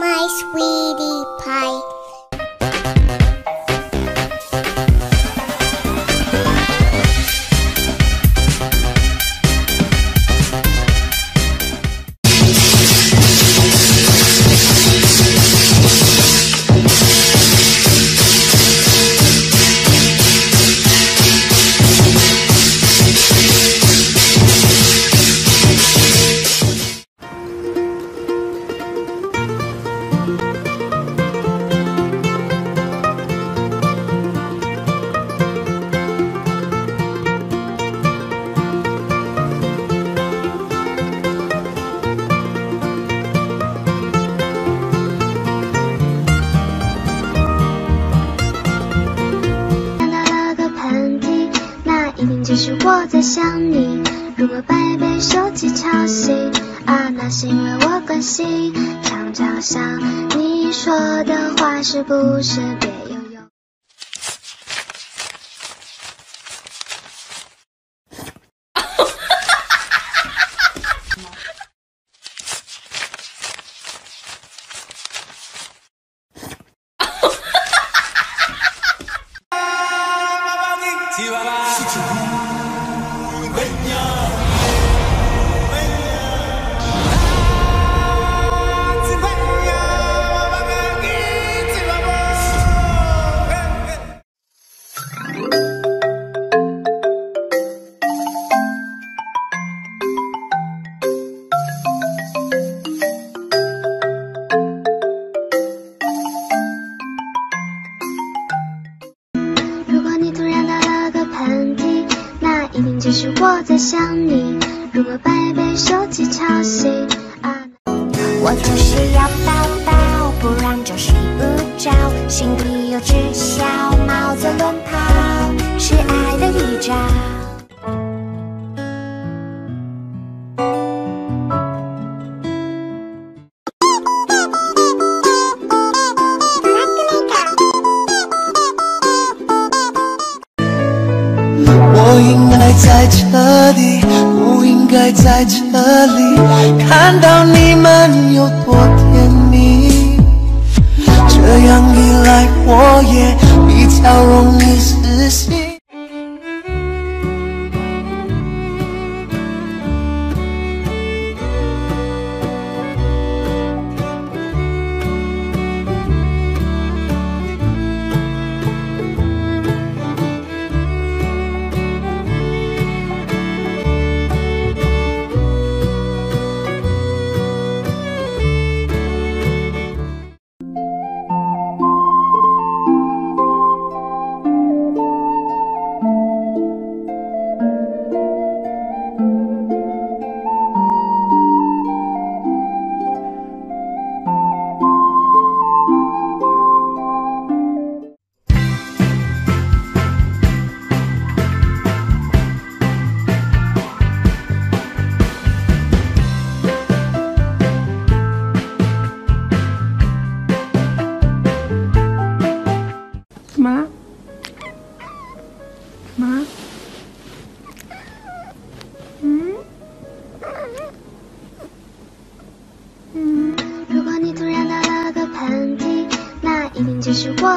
my sweetie pie. 我在想你。如果半夜被手机吵醒，啊，那是因为我关心。常常想你说的话是不是我在想你。如果半夜被手机吵醒 gradually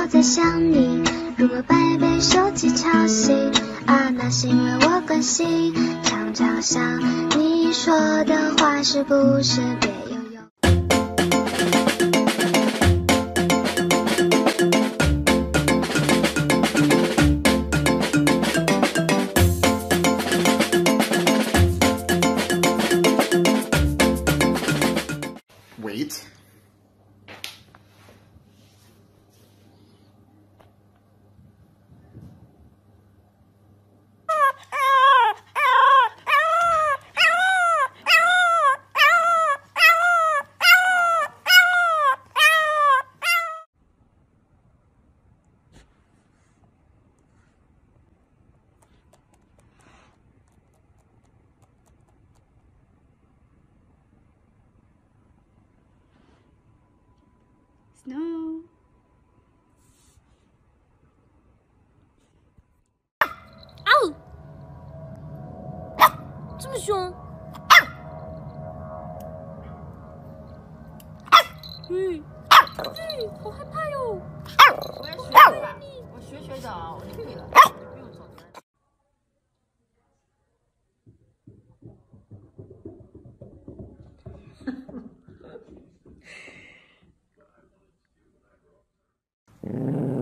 我在想你。如果半夜被手机吵醒，啊，那是因为我关心。常常想你说的话是不是别有用？Wait. Snow。这么凶？嗯，嗯，好害怕哟！我也学学吧，我学学的啊，我就会了。Mm-hmm.